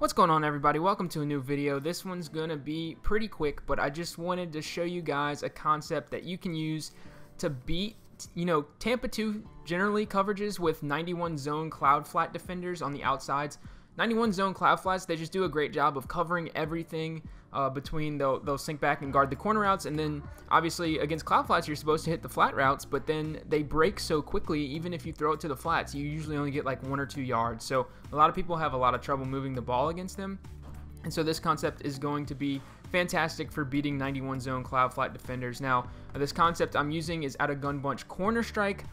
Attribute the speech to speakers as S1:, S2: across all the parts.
S1: What's going on everybody? Welcome to a new video. This one's gonna be pretty quick, but I just wanted to show you guys a concept that you can use to beat, you know, Tampa 2 generally coverages with 91 zone cloud flat defenders on the outsides. 91 zone cloud flats, they just do a great job of covering everything uh, between they'll, they'll sink back and guard the corner routes and then obviously against cloud flats you're supposed to hit the flat routes but then they break so quickly even if you throw it to the flats you usually only get like one or two yards. So a lot of people have a lot of trouble moving the ball against them and so this concept is going to be fantastic for beating 91 zone cloud flat defenders. Now this concept I'm using is out of gun bunch corner strike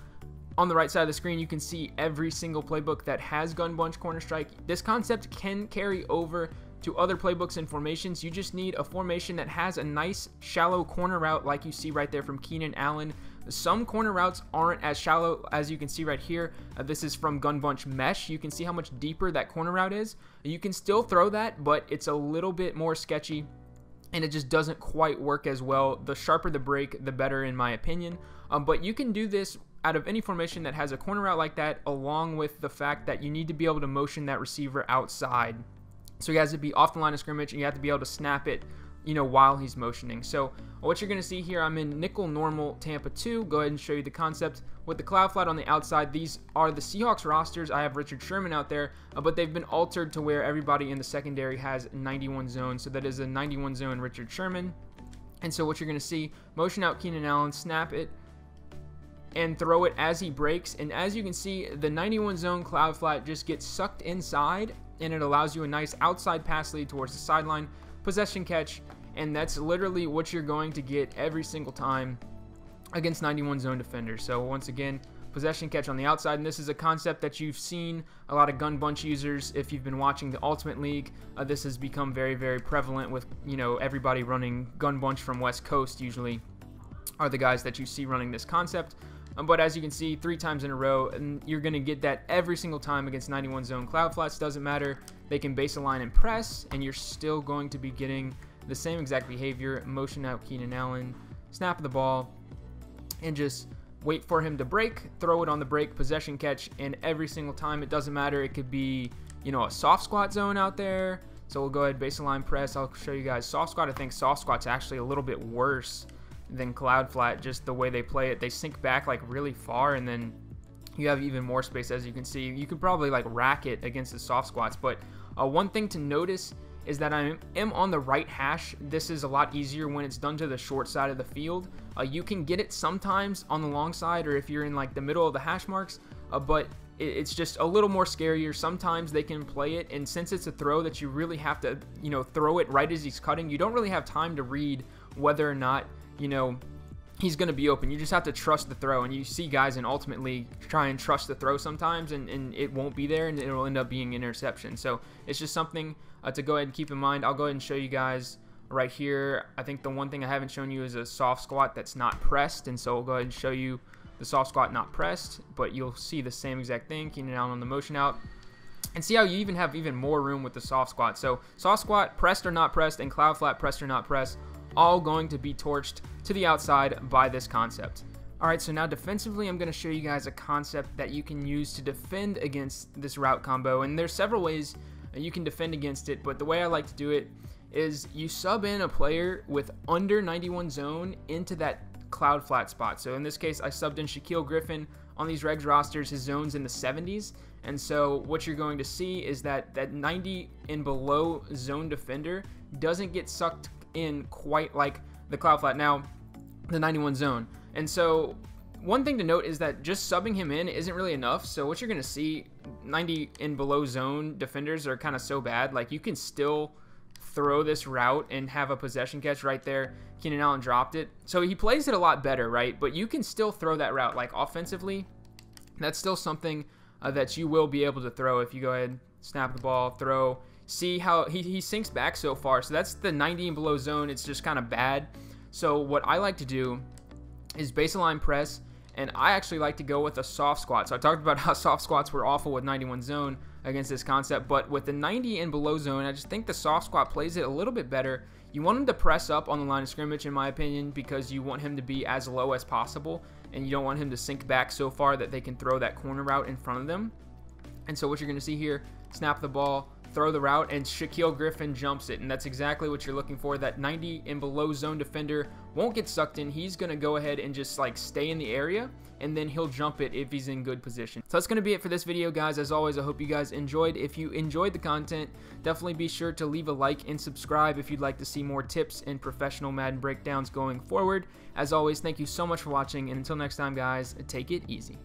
S1: on the right side of the screen, you can see every single playbook that has gun bunch corner strike. This concept can carry over to other playbooks and formations. You just need a formation that has a nice shallow corner route like you see right there from Keenan Allen. Some corner routes aren't as shallow as you can see right here. Uh, this is from Gun Bunch Mesh. You can see how much deeper that corner route is. You can still throw that, but it's a little bit more sketchy and it just doesn't quite work as well. The sharper the break, the better in my opinion. Um, but you can do this out of any formation that has a corner route like that, along with the fact that you need to be able to motion that receiver outside. So he has to be off the line of scrimmage, and you have to be able to snap it, you know, while he's motioning. So what you're going to see here, I'm in nickel normal Tampa 2. Go ahead and show you the concept. With the cloud flat on the outside, these are the Seahawks rosters. I have Richard Sherman out there, uh, but they've been altered to where everybody in the secondary has 91 zone. So that is a 91 zone Richard Sherman. And so what you're going to see, motion out Keenan Allen, snap it, and throw it as he breaks. And as you can see, the 91 zone cloud flat just gets sucked inside and it allows you a nice outside pass lead towards the sideline, possession catch, and that's literally what you're going to get every single time against 91 zone defenders. So once again, possession catch on the outside, and this is a concept that you've seen a lot of gun bunch users if you've been watching the Ultimate League. Uh, this has become very, very prevalent with you know everybody running gun bunch from West Coast usually are the guys that you see running this concept. Um, but as you can see, three times in a row, and you're going to get that every single time against 91 zone cloud flats. Doesn't matter. They can base a line and press, and you're still going to be getting the same exact behavior. Motion out Keenan Allen, snap the ball, and just wait for him to break, throw it on the break, possession catch, and every single time, it doesn't matter. It could be, you know, a soft squat zone out there. So we'll go ahead, base line press. I'll show you guys soft squat. I think soft squat's actually a little bit worse than Cloud Flat, just the way they play it. They sink back like really far and then you have even more space as you can see. You could probably like rack it against the soft squats, but uh, one thing to notice is that I am on the right hash. This is a lot easier when it's done to the short side of the field. Uh, you can get it sometimes on the long side or if you're in like the middle of the hash marks, uh, but it's just a little more scarier. Sometimes they can play it, and since it's a throw that you really have to, you know, throw it right as he's cutting, you don't really have time to read whether or not you know, he's going to be open. You just have to trust the throw. And you see guys in Ultimate League try and trust the throw sometimes, and, and it won't be there, and it'll end up being interception. So it's just something uh, to go ahead and keep in mind. I'll go ahead and show you guys right here. I think the one thing I haven't shown you is a soft squat that's not pressed, and so we'll go ahead and show you the soft squat not pressed, but you'll see the same exact thing, Keenan Allen on the motion out. And see how you even have even more room with the soft squat. So soft squat, pressed or not pressed, and cloud flat, pressed or not pressed all going to be torched to the outside by this concept. Alright, so now defensively, I'm going to show you guys a concept that you can use to defend against this route combo. And there's several ways you can defend against it, but the way I like to do it is you sub in a player with under 91 zone into that cloud flat spot. So in this case, I subbed in Shaquill Griffin on these regs rosters. His zone's in the 70s. And so what you're going to see is that that 90 and below zone defender doesn't get sucked in quite like the cloud flat. Now, the 91 zone. And so one thing to note is that just subbing him in isn't really enough. So what you're going to see, 90 and below zone defenders are kind of so bad. Like you can still throw this route and have a possession catch right there. Keenan Allen dropped it. So he plays it a lot better, right? But you can still throw that route. Like offensively, that's still something uh, that you will be able to throw if you go ahead, snap the ball, throw. See how he, he sinks back so far. So that's the 90 and below zone. It's just kind of bad. So what I like to do is baseline press, and I actually like to go with a soft squat. So I talked about how soft squats were awful with 91 zone against this concept, but with the 90 and below zone, I just think the soft squat plays it a little bit better. You want him to press up on the line of scrimmage, in my opinion, because you want him to be as low as possible, and you don't want him to sink back so far that they can throw that corner route in front of them. And so what you're going to see here, snap the ball, throw the route, and Shaquill Griffin jumps it, and that's exactly what you're looking for. That 90 and below zone defender won't get sucked in. He's going to go ahead and just like stay in the area, and then he'll jump it if he's in good position. So that's going to be it for this video, guys. As always, I hope you guys enjoyed. If you enjoyed the content, definitely be sure to leave a like and subscribe if you'd like to see more tips and professional Madden breakdowns going forward. As always, thank you so much for watching, and until next time, guys, take it easy.